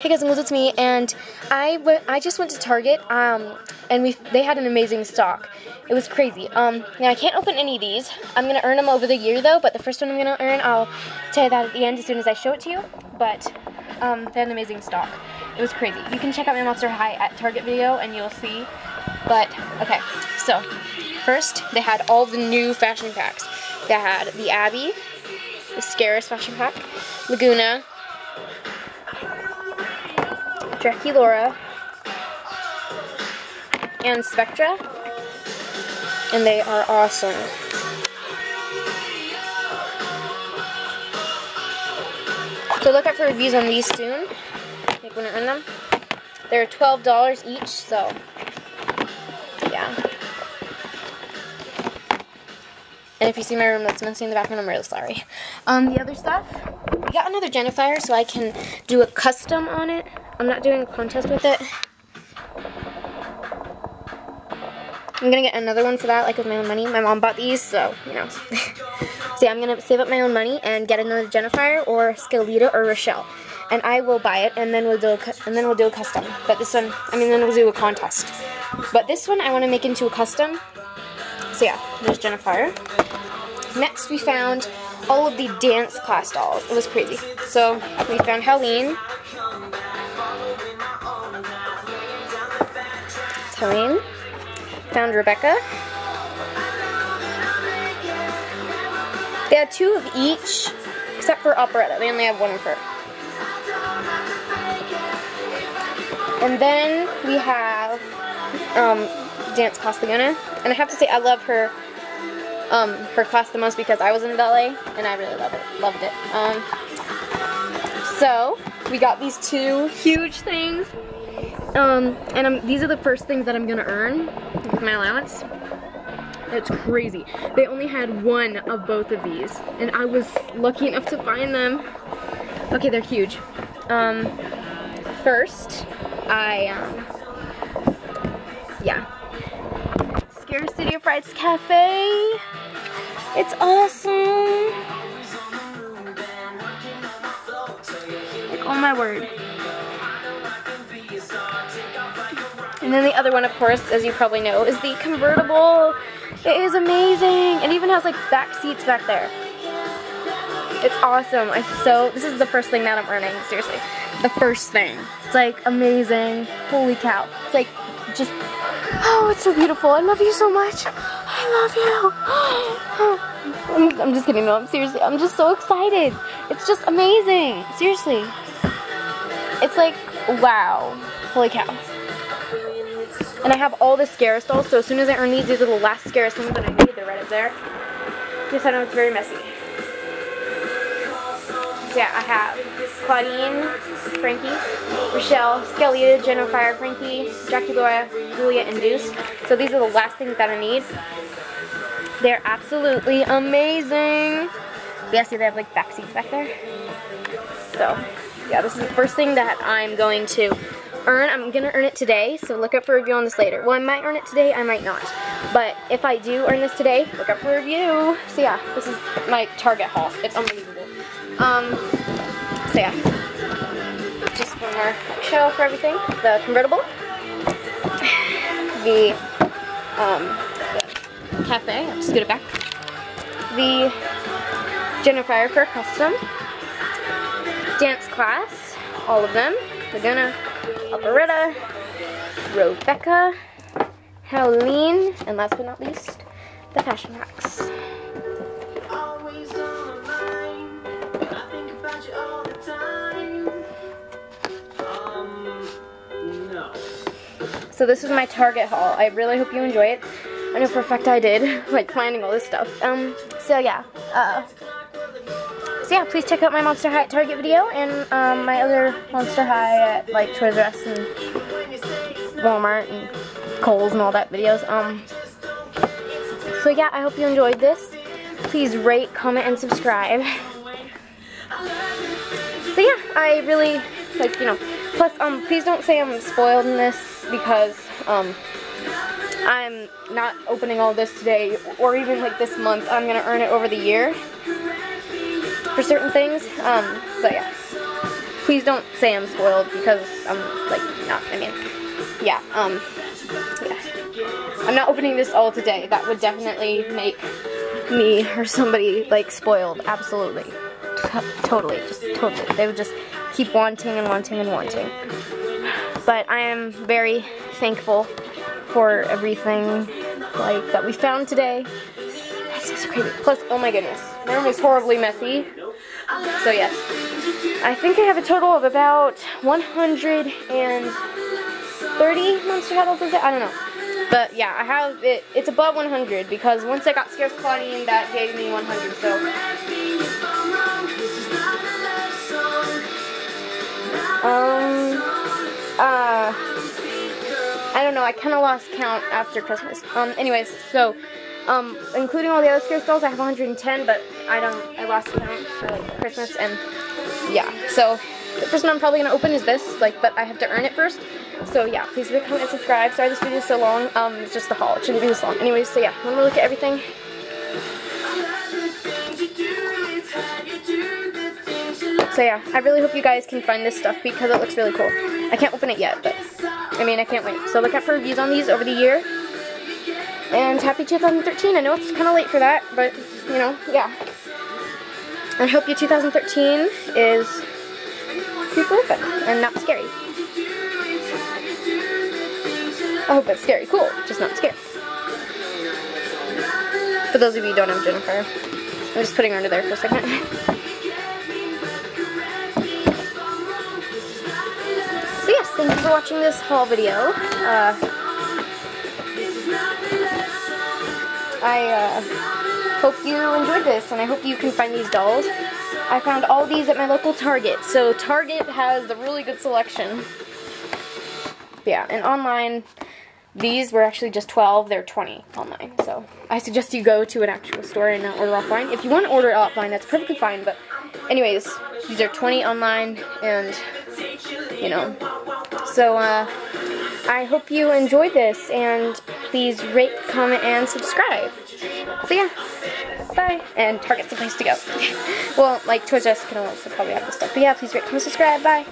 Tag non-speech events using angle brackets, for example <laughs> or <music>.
Hey guys, it's me, and I. I just went to Target, um, and we they had an amazing stock. It was crazy. Um, now I can't open any of these. I'm gonna earn them over the year though, but the first one I'm gonna earn, I'll tell you that at the end as soon as I show it to you. But um, they had an amazing stock. It was crazy. You can check out my Monster High at Target video, and you'll see. But okay, so first they had all the new fashion packs. They had the Abbey, the Scaris fashion pack, Lagoona. Draculaura, and Spectra, and they are awesome. So look out for reviews on these soon, like when I earn them. They're $12 each, so yeah. And if you see my room that's messy in the background, I'm really sorry. Um, the other stuff, we got another Jinafire so I can do a custom on it. I'm not doing a contest with it. I'm gonna get another one for that, like with my own money. My mom bought these, so, you know. <laughs> so yeah, I'm gonna save up my own money and get another Jinafire or Skelita or Rochelle. And I will buy it, and then we'll do a, and then we'll do a custom. But this one, I mean, then we'll do a contest. But this one, I want to make into a custom. So yeah, there's Jinafire. Next, we found all of the dance class dolls. It was crazy. So we found Howleen, Found Robecca. They had two of each, except for Operetta. They only have one of her. And then we have um, Dance Class. And I have to say, I love her um, her class the most because I was in ballet, and I really love it. Loved it. Um, so, we got these two huge things. Um, and I'm, these are the first things that I'm gonna earn with my allowance. That's crazy. They only had one of both of these, and I was lucky enough to find them. Okay, they're huge. Um, first, I, um, yeah. Scaris City of Frights Cafe. It's awesome. Like, oh my word. And then the other one, of course, as you probably know, is the convertible. It is amazing. It even has like back seats back there. It's awesome. I so this is the first thing that I'm earning, seriously. The first thing. It's like amazing. Holy cow. It's like just oh, it's so beautiful. I love you so much. I love you. <gasps> I'm just kidding, no, I'm seriously, I'm just so excited. It's just amazing. Seriously. It's like, wow. Holy cow. And I have all the Scaris dolls, so as soon as I earn these, these are the last Scaris ones that I need. They're right up there. Yes, I know it's very messy. Yeah, I have Clawdeen, Frankie, Rochelle, Skelita, Jinafire, Frankie, Jackie, Laura, Julia, and Deuce. So these are the last things that I need. They're absolutely amazing. Yeah, see they have like back seats back there. So, yeah, this is the first thing that I'm going to earn. I'm going to earn it today, so look up for a review on this later. Well, I might earn it today, I might not. But if I do earn this today, look up for a review. So yeah, this is my Target haul. It's unbelievable. Um, so yeah. Just one more show for everything. The convertible. The, um, the cafe. I'll just get it back. The Jinafire for custom. Dance class. All of them. Lagoona, Operetta, Robecca, Howleen, and last but not least, the fashion packs. So this is my Target haul. I really hope you enjoy it. I know for a fact I did, <laughs> like planning all this stuff. Um, so yeah, uh, so yeah, please check out my Monster High at Target video and um, my other Monster High at like Toys R Us and Walmart and Kohl's and all that videos. Um, so yeah, I hope you enjoyed this. Please rate, comment, and subscribe. <laughs> So yeah, I really, like, you know, plus, um, please don't say I'm spoiled in this because, um, I'm not opening all this today or even like this month. I'm to earn it over the year certain things. Um, so yeah. please don't say I'm spoiled because I'm like not. I mean, yeah. Um, yeah. I'm not opening this all today. That would definitely make me or somebody like spoiled. Absolutely, T totally, just totally. They would just keep wanting and wanting and wanting. But I am very thankful for everything like that we found today. That's crazy. Plus, oh my goodness, my room is horribly messy. So yes, I think I have a total of about 130 monster battles. Is it? I don't know. But yeah, I have it. It's above 100 because once I got Scaris Clawdeen, that gave me 100. So. Um. Uh. I don't know. I kind of lost count after Christmas. Um. Anyways, so. Um, including all the other scare skulls, I have 110, but I don't, I lost count for like Christmas, and yeah, so the first one I'm probably gonna open is this, like, but I have to earn it first, so yeah, please leave a comment and subscribe. Sorry this video is so long, um, it's just the haul, it shouldn't be this long. Anyways, so yeah, I'm gonna look at everything. So yeah, I really hope you guys can find this stuff because it looks really cool. I can't open it yet, but, I mean, I can't wait. So look out for reviews on these over the year. And happy 2013. I know it's kind of late for that, but, you know, yeah. I hope your 2013 is super fun and not scary. I hope it's scary cool, just not scary. For those of you who don't have Jinafire, I'm just putting her under there for a second. <laughs> so yes, thank you for watching this haul video. Uh, I uh, hope you enjoyed this, and I hope you can find these dolls. I found all these at my local Target, so Target has a really good selection. Yeah, and online, these were actually just 12, they're 20 online, so I suggest you go to an actual store and not order offline. If you want to order offline, that's perfectly fine, but anyways, these are 20 online, and, you know, so, uh, I hope you enjoyed this, and please rate, comment, and subscribe. So yeah, bye. And Target's the place to go. <laughs> well, like Toys R Us can also probably have this stuff. But yeah, please rate, comment, subscribe, bye.